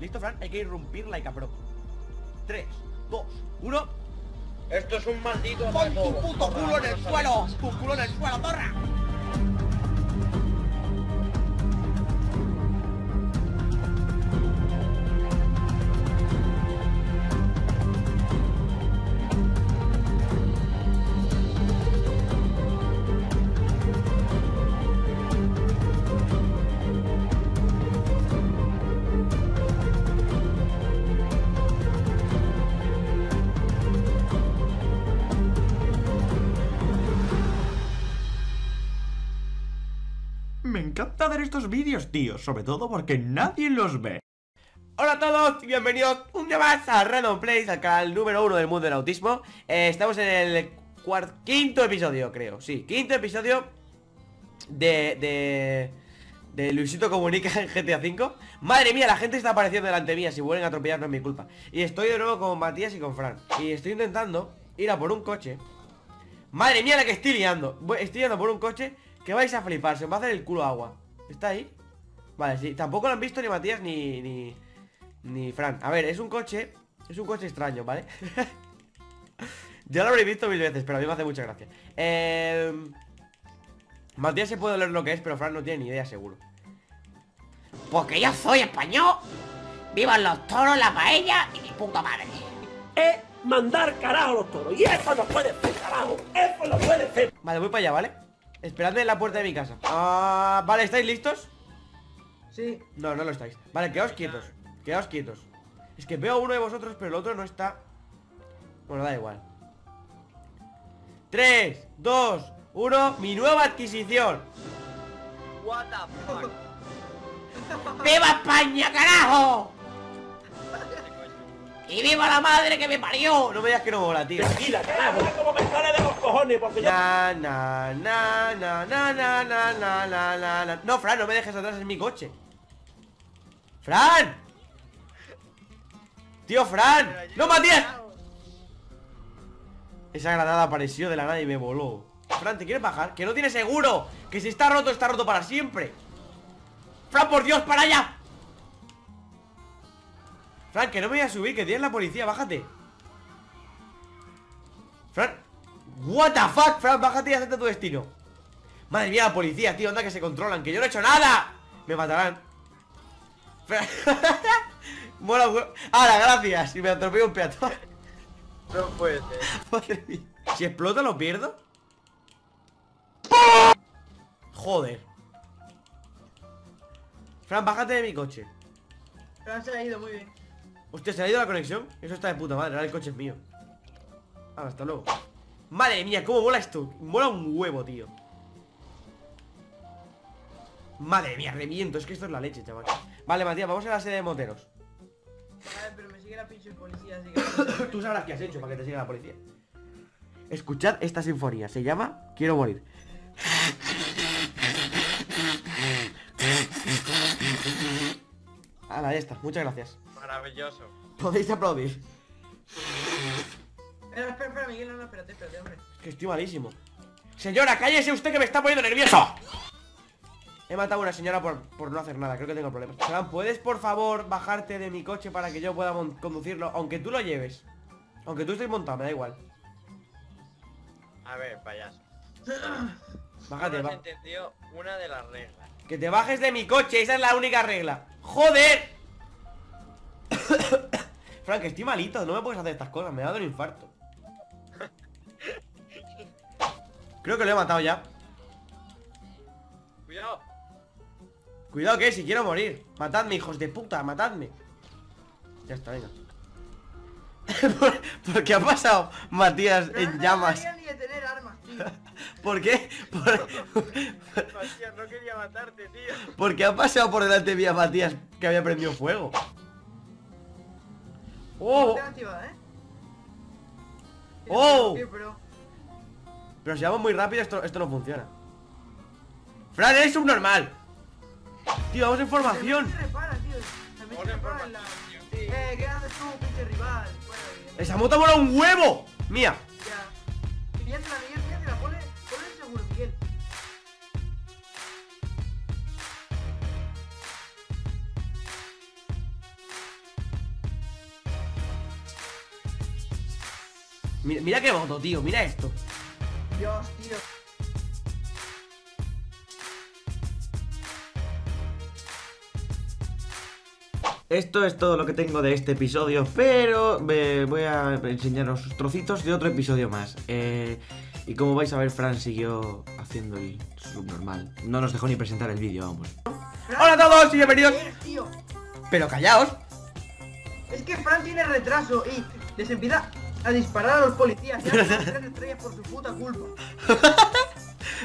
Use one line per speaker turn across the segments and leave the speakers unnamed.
¿Listo, Fran? Hay que irrumpir like pro 3, 2, 1
Esto es un maldito
¡Pon tu puto culo en el suelo! ¡Tu culo en el suelo, torra! Encanta ver estos vídeos, tío, sobre todo porque nadie los ve. Hola a todos y bienvenidos un día más a Random Place, al canal número uno del mundo del autismo. Eh, estamos en el quinto episodio, creo, sí, quinto episodio de, de, de Luisito Comunica en GTA V. Madre mía, la gente está apareciendo delante mía, si vuelven a atropellar no es mi culpa. Y estoy de nuevo con Matías y con Fran. Y estoy intentando ir a por un coche. Madre mía, la que estoy liando. Estoy yendo por un coche que vais a flipar, se os va a hacer el culo agua. ¿Está ahí? Vale, sí, tampoco lo han visto ni Matías ni, ni, ni Fran. A ver, es un coche, es un coche extraño, ¿vale? ya lo habréis visto mil veces, pero a mí me hace mucha gracia. Eh... Matías se puede leer lo que es, pero Fran no tiene ni idea, seguro.
Porque yo soy español, vivan los toros, la paella y mi puta madre.
es mandar carajo a los toros. Y eso no puede ser, carajo. Eso no puede ser.
Vale, voy para allá, ¿vale? Esperadme en la puerta de mi casa. Ah, vale, ¿estáis listos?
Sí,
No, no lo estáis. Vale, quedaos quietos. Quedaos quietos. Es que veo a uno de vosotros, pero el otro no está. Bueno, da igual. 3, 2, 1. Mi nueva adquisición.
What the fuck.
¡Viva España, carajo! ¡Y viva la madre que me parió!
No me digas que no mola, tío.
Tranquila, carajo. Cojones porque yo...
Na, na, na, na, na, na, na, na, na, na, na. No, Fran, no me dejes atrás en mi coche. ¡Fran! ¡Tío, Fran! ¡No, Matías! Esa granada apareció de la nada y me voló. Fran, ¿te quieres bajar? Que no tiene seguro. Que si está roto, está roto para siempre. Fran, por Dios, para allá. Fran, que no me voy a subir, que tienes la policía, bájate. Fran, what the fuck, Fran, bájate y acepta tu destino. Madre mía, la policía, tío, anda que se controlan, que yo no he hecho nada. Me matarán. Fran, mola, Ahora, gracias. Y me atropello un peatón.
No puede ser.
Madre mía. Si explota, ¿lo pierdo? Joder. Fran, bájate de mi coche.
Fran se ha ido muy bien.
Hostia, ¿se ha ido la conexión? Eso está de puta madre, ahora el coche es mío. Ah, hasta luego. Madre mía, cómo mola esto. Mola un huevo, tío. Madre mía, reviento. Es que esto es la leche, chaval. Vale, Matías, vamos a la sede de moteros.
A ver, pero me sigue la pinche policía, así que...
Tú sabrás qué has hecho para que te siga la policía. Escuchad esta sinfonía. Se llama Quiero morir. Hala, ya está. Muchas gracias.
Maravilloso.
Podéis aplaudir.
Espera, espera, espera, Miguel, no, no, espérate, espérate, hombre.
Es que estoy malísimo. Señora, cállese usted que me está poniendo nervioso. He matado a una señora por, por no hacer nada, creo que tengo problemas. Fran, ¿puedes por favor bajarte de mi coche para que yo pueda conducirlo? Aunque tú lo lleves. Aunque tú estés montado, me da igual.
A ver, payaso.
Bájate,
no entendido una de las reglas.
Que te bajes de mi coche, esa es la única regla. ¡Joder! Frank, estoy malito, no me puedes hacer estas cosas, me ha dado un infarto. Creo que lo he matado ya.
Cuidado.
Cuidado que si quiero morir. Matadme, hijos de puta, matadme. Ya está, venga. ¿Por, por qué ha pasado Matías
Pero
en
no
llamas?
debería ni de tener armas, tío.
¿Por qué? Por,
Matías, no quería matarte, tío.
¿Por qué ha pasado por delante mía Matías que había prendido fuego? ¡Oh!
Activada, ¿eh?
¡Oh!
Tío, pero...
Pero si vamos muy rápido esto, esto no funciona. Fran, eres subnormal. Tío, vamos en formación. Esa moto mola un huevo. Mía.
Ya.
Mira, mira qué moto, tío, mira esto.
Dios, tío.
Esto es todo lo que tengo de este episodio, pero me voy a enseñaros trocitos de otro episodio más. Eh, y como vais a ver, Fran siguió haciendo el subnormal. No nos dejó ni presentar el vídeo, vamos. Hola a todos y bienvenidos.
¿Qué eres, tío?
Pero callaos.
Es que Fran tiene retraso y les empieza a disparar a los policías. Ya tres estrellas por su puta culpa.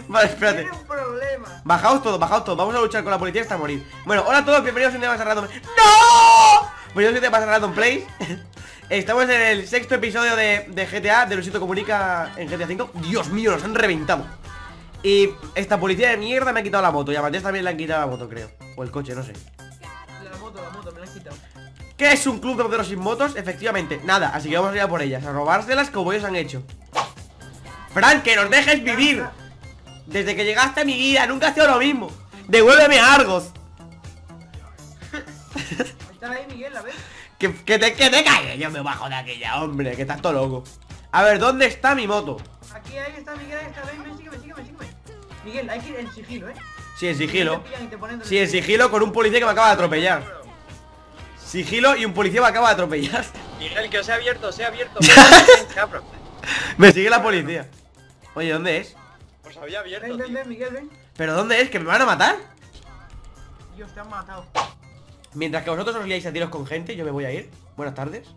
Vale, espérate.
Tiene un problema.
Bajaos todo, bajaos todo. Vamos a luchar con la policía hasta morir. Bueno, hola a todos, bienvenidos a un día más a Random ¡No! Pues yo soy de más a Random Play. Estamos en el sexto episodio de, de GTA, de Luisito Comunica en GTA 5. Dios mío, nos han reventado. Y esta policía de mierda me ha quitado la moto. Y a Matías también le han quitado la moto, creo. O el coche, no sé.
La moto, la moto, me la han quitado.
¿Qué es un club de moteros sin motos? Efectivamente, nada, así que vamos a ir a por ellas A robárselas como ellos han hecho Fran, que nos dejes vivir Desde que llegaste a mi vida nunca has sido lo mismo Devuélveme a Argos
Está ahí, Miguel, ¿la ves?
que, que te, que te calles, yo me bajo de aquella, hombre Que estás todo loco A ver, ¿dónde está mi moto?
Aquí, ahí está, Miguel, ahí está. Ven, ven, sígueme, sígueme, sígueme. Miguel, hay que ir en sigilo, ¿eh?
Sí, en sigilo Sí, en sigilo con un policía que me acaba de atropellar Sigilo y un policía me acaba de atropellar
Miguel, que os he abierto, os he abierto.
Me sigue la policía Oye, ¿dónde es?
Os había abierto,
Ven, ven, ven, Miguel, ven.
¿Pero dónde es? ¿Que me van a matar?
Dios, te han matado.
Mientras que vosotros os liáis a tiros con gente, yo me voy a ir. Buenas tardes.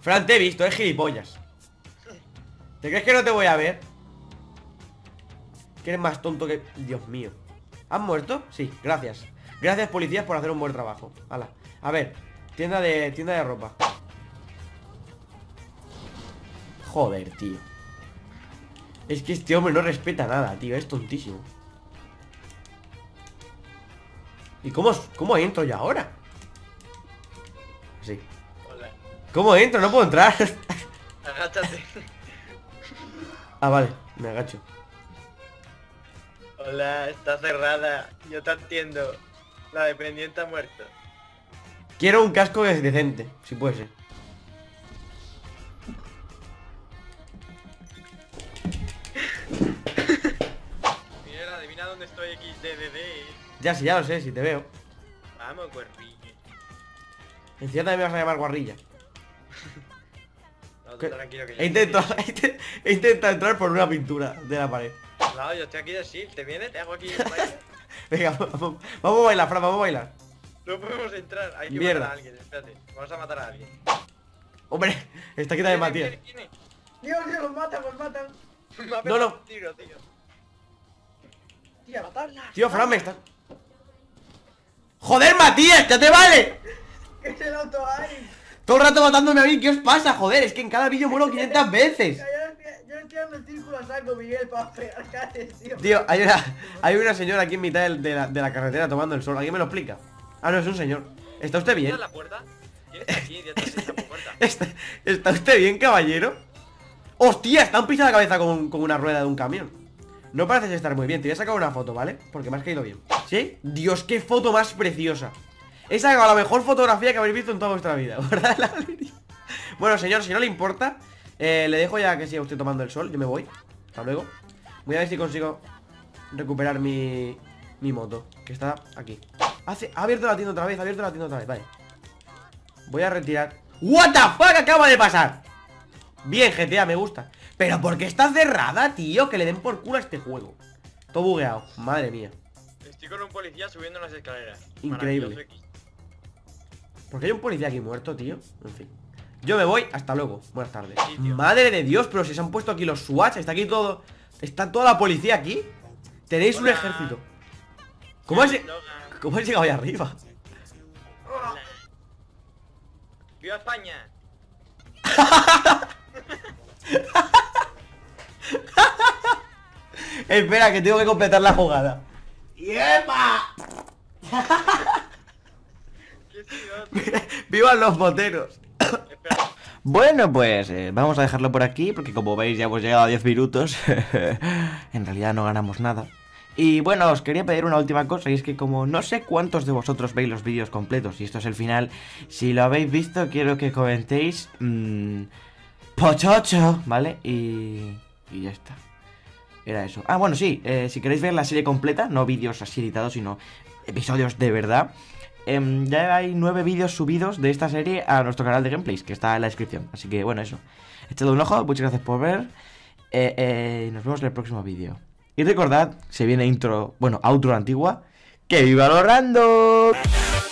Fran, te he visto, es gilipollas. ¿Te crees que no te voy a ver? Que eres más tonto que... Dios mío. ¿Han muerto? Sí, gracias. Gracias, policías, por hacer un buen trabajo. A ver, tienda de, tienda de ropa. Joder, tío. Es que este hombre no respeta nada, tío. Es tontísimo. ¿Y cómo, cómo entro yo ahora? Sí. ¿Cómo entro? No puedo entrar.
Agáchate.
ah, vale, me agacho.
Hola, está cerrada. Yo te entiendo. La dependiente ha muerto.
Quiero un casco de- decente, si puede ser.
Miguel, adivina dónde estoy XDDD.
Ya sí, ya lo sé, si te veo.
Vamos, cuervillo.
Encima también me vas a llamar guarrilla.
No, tú tranquilo que yo
He intentado, he intentado entrar por una pintura de la pared.
No, yo estoy aquí de shield. ¿Te vienes? Te hago aquí.
Venga, vamos, vamos a bailar, Fran, vamos a bailar.
No podemos entrar. Hay que
Mierda.
matar a alguien. Espérate. Vamos a matar a alguien.
Hombre, está aquí también Matías.
¿Quién, quién, quién
Dios, Dios, los matan, los matan.
No, no.
tiro, tío.
Tía,
Matarla.
Tío, Fran, me está... ¡Joder, Matías! ¡Ya te vale!
es el auto ahí.
Todo el rato matándome a mí, ¿qué os pasa? Joder, es que en cada vídeo muero 500 veces.
El círculo a saco, Miguel, para pegar calles, tío.
Tío, hay una, hay una señora aquí en mitad de la, de la carretera tomando el sol. ¿Alguien me lo explica? Ah, no, es un señor. ¿Está usted bien?
¿Dónde está la puerta? ¿Quién está aquí? Detrás de esta puerta.
¿Está, está usted bien, caballero? ¡Hostia! Está un piso a la cabeza con, con una rueda de un camión. No pareces estar muy bien. Te voy a sacar una foto, ¿vale? Porque me has caído bien. ¿Sí? Dios, qué foto más preciosa. He sacado la mejor fotografía que habéis visto en toda vuestra vida. Bueno, señor, si no le importa, eh, le dejo ya que siga usted tomando el sol. Yo me voy. Hasta luego. Voy a ver si consigo recuperar mi, mi moto, que está aquí. Hace, ha abierto la tienda otra vez, ha abierto la tienda otra vez, vale. Voy a retirar. ¿What the fuck acaba de pasar? Bien, GTA, me gusta. Pero ¿por qué está cerrada, tío? Que le den por culo a este juego. Todo bugueado, madre mía.
Estoy con un policía subiendo las escaleras.
Increíble. ¿Por qué hay un policía aquí muerto, tío? En fin. Yo me voy, hasta luego. Buenas tardes.
Sí.
Madre de Dios, pero si se han puesto aquí los SWAT, está aquí todo. Está toda la policía aquí. Tenéis un ejército. ¿Cómo has. ¿Cómo has llegado ahí arriba?
Hola. ¡Viva España!
Espera, que tengo que completar la jugada. ¡Yepa! ¡Vivan los moteros!
Bueno, pues eh, vamos a dejarlo por aquí, porque como veis ya hemos llegado a 10 minutos. en realidad no ganamos nada. Y bueno, os quería pedir una última cosa, y es que como no sé cuántos de vosotros veis los vídeos completos, y esto es el final, si lo habéis visto quiero que comentéis... Mmm, pochocho, ¿vale? Y... y ya está. Era eso. Ah, bueno, sí, eh, si queréis ver la serie completa, no vídeos así editados, sino episodios de verdad, em, ya hay nueve vídeos subidos de esta serie a nuestro canal de gameplays, que está en la descripción. Así que bueno, eso. Echad un ojo, muchas gracias por ver. Eh, eh, nos vemos en el próximo vídeo. Y recordad, se viene intro, bueno, outro antigua. ¡Que viva los random!